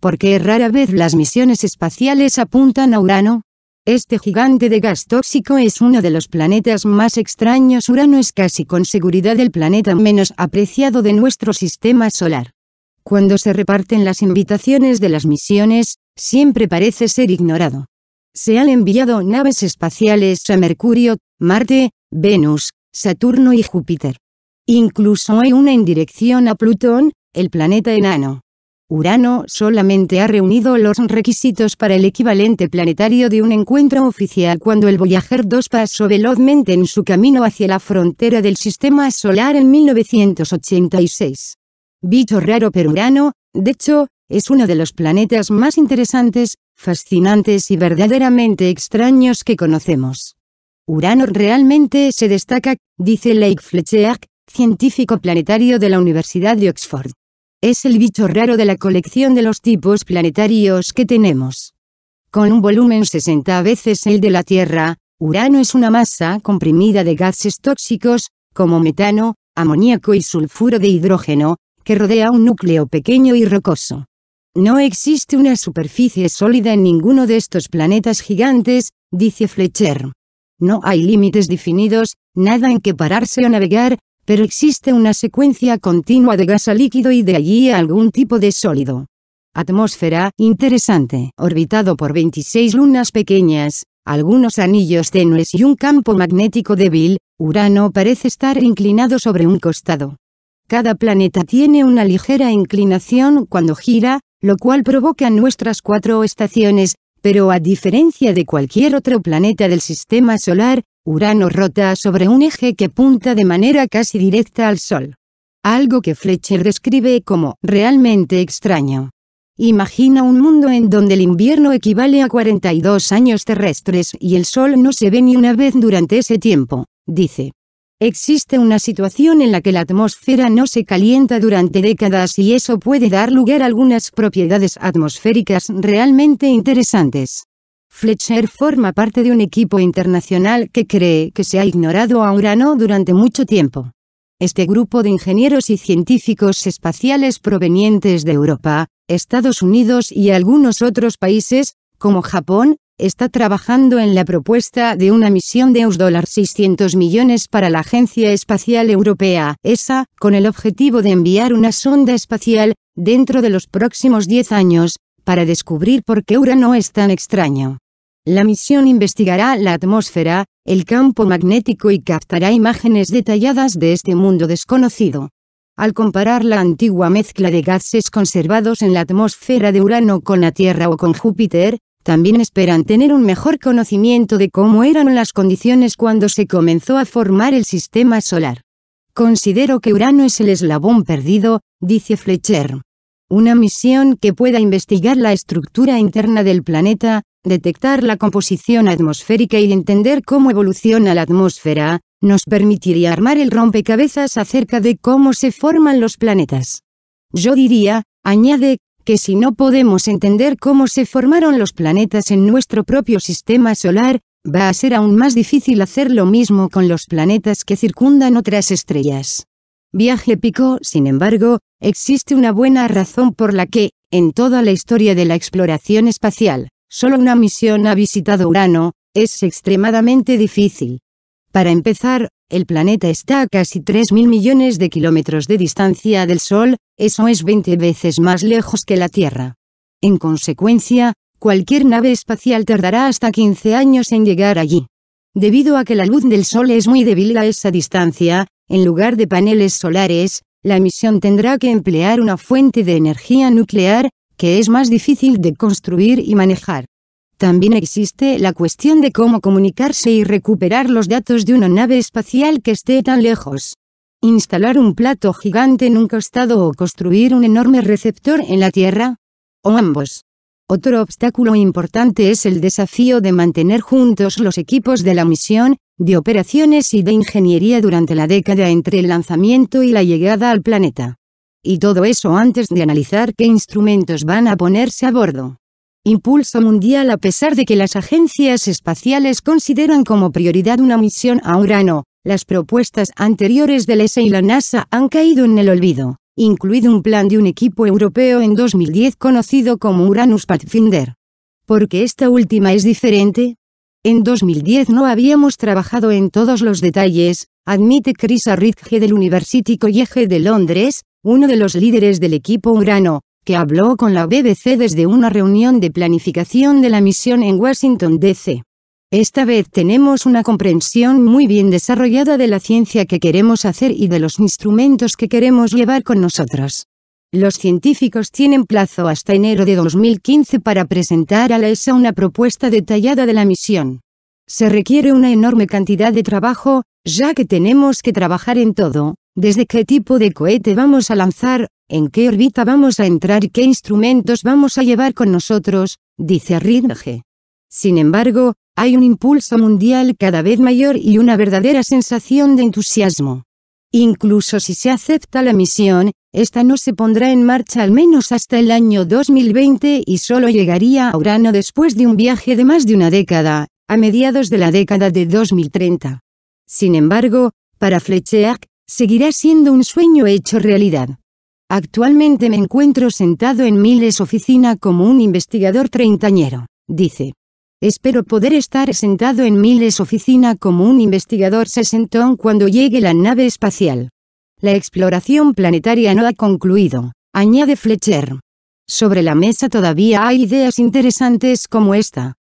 ¿por qué rara vez las misiones espaciales apuntan a Urano? Este gigante de gas tóxico es uno de los planetas más extraños. Urano es casi con seguridad el planeta menos apreciado de nuestro sistema solar. Cuando se reparten las invitaciones de las misiones, siempre parece ser ignorado. Se han enviado naves espaciales a Mercurio, Marte, Venus, Saturno y Júpiter. Incluso hay una en dirección a Plutón, el planeta enano. Urano solamente ha reunido los requisitos para el equivalente planetario de un encuentro oficial cuando el Voyager 2 pasó velozmente en su camino hacia la frontera del sistema solar en 1986. Bicho raro pero Urano, de hecho, es uno de los planetas más interesantes, fascinantes y verdaderamente extraños que conocemos. Urano realmente se destaca, dice Lake Fletcher, científico planetario de la Universidad de Oxford. Es el bicho raro de la colección de los tipos planetarios que tenemos. Con un volumen 60 veces el de la Tierra, Urano es una masa comprimida de gases tóxicos, como metano, amoníaco y sulfuro de hidrógeno, que rodea un núcleo pequeño y rocoso. No existe una superficie sólida en ninguno de estos planetas gigantes, dice Fletcher. No hay límites definidos, nada en que pararse o navegar, pero existe una secuencia continua de gas a líquido y de allí a algún tipo de sólido. Atmósfera, interesante, orbitado por 26 lunas pequeñas, algunos anillos tenues y un campo magnético débil, Urano parece estar inclinado sobre un costado. Cada planeta tiene una ligera inclinación cuando gira, lo cual provoca nuestras cuatro estaciones, pero a diferencia de cualquier otro planeta del sistema solar, Urano rota sobre un eje que punta de manera casi directa al Sol. Algo que Fletcher describe como realmente extraño. Imagina un mundo en donde el invierno equivale a 42 años terrestres y el Sol no se ve ni una vez durante ese tiempo, dice. Existe una situación en la que la atmósfera no se calienta durante décadas y eso puede dar lugar a algunas propiedades atmosféricas realmente interesantes. Fletcher forma parte de un equipo internacional que cree que se ha ignorado a Urano durante mucho tiempo. Este grupo de ingenieros y científicos espaciales provenientes de Europa, Estados Unidos y algunos otros países, como Japón, está trabajando en la propuesta de una misión de US$600 millones para la Agencia Espacial Europea, ESA, con el objetivo de enviar una sonda espacial, dentro de los próximos 10 años, para descubrir por qué Urano es tan extraño. La misión investigará la atmósfera, el campo magnético y captará imágenes detalladas de este mundo desconocido. Al comparar la antigua mezcla de gases conservados en la atmósfera de Urano con la Tierra o con Júpiter, también esperan tener un mejor conocimiento de cómo eran las condiciones cuando se comenzó a formar el sistema solar. Considero que Urano es el eslabón perdido, dice Fletcher. Una misión que pueda investigar la estructura interna del planeta, detectar la composición atmosférica y entender cómo evoluciona la atmósfera, nos permitiría armar el rompecabezas acerca de cómo se forman los planetas. Yo diría, añade, que si no podemos entender cómo se formaron los planetas en nuestro propio sistema solar, va a ser aún más difícil hacer lo mismo con los planetas que circundan otras estrellas. Viaje Pico, sin embargo, existe una buena razón por la que, en toda la historia de la exploración espacial, Solo una misión ha visitado Urano, es extremadamente difícil. Para empezar, el planeta está a casi 3.000 millones de kilómetros de distancia del Sol, eso es 20 veces más lejos que la Tierra. En consecuencia, cualquier nave espacial tardará hasta 15 años en llegar allí. Debido a que la luz del Sol es muy débil a esa distancia, en lugar de paneles solares, la misión tendrá que emplear una fuente de energía nuclear, que es más difícil de construir y manejar. También existe la cuestión de cómo comunicarse y recuperar los datos de una nave espacial que esté tan lejos. Instalar un plato gigante en un costado o construir un enorme receptor en la Tierra. O ambos. Otro obstáculo importante es el desafío de mantener juntos los equipos de la misión, de operaciones y de ingeniería durante la década entre el lanzamiento y la llegada al planeta. Y todo eso antes de analizar qué instrumentos van a ponerse a bordo. Impulso mundial A pesar de que las agencias espaciales consideran como prioridad una misión a Urano, las propuestas anteriores del ESA y la NASA han caído en el olvido. incluido un plan de un equipo europeo en 2010 conocido como Uranus Pathfinder. Porque esta última es diferente? En 2010 no habíamos trabajado en todos los detalles, admite Chris Arridge del University College de Londres, uno de los líderes del equipo Urano, que habló con la BBC desde una reunión de planificación de la misión en Washington, D.C. Esta vez tenemos una comprensión muy bien desarrollada de la ciencia que queremos hacer y de los instrumentos que queremos llevar con nosotros. Los científicos tienen plazo hasta enero de 2015 para presentar a la ESA una propuesta detallada de la misión. Se requiere una enorme cantidad de trabajo, ya que tenemos que trabajar en todo, desde qué tipo de cohete vamos a lanzar, en qué órbita vamos a entrar y qué instrumentos vamos a llevar con nosotros, dice Ridge. Sin embargo, hay un impulso mundial cada vez mayor y una verdadera sensación de entusiasmo. Incluso si se acepta la misión, esta no se pondrá en marcha al menos hasta el año 2020 y solo llegaría a Urano después de un viaje de más de una década, a mediados de la década de 2030. Sin embargo, para Fletcher, seguirá siendo un sueño hecho realidad. Actualmente me encuentro sentado en Miles Oficina como un investigador treintañero, dice. Espero poder estar sentado en Miles Oficina como un investigador sesentón cuando llegue la nave espacial. La exploración planetaria no ha concluido, añade Fletcher. Sobre la mesa todavía hay ideas interesantes como esta.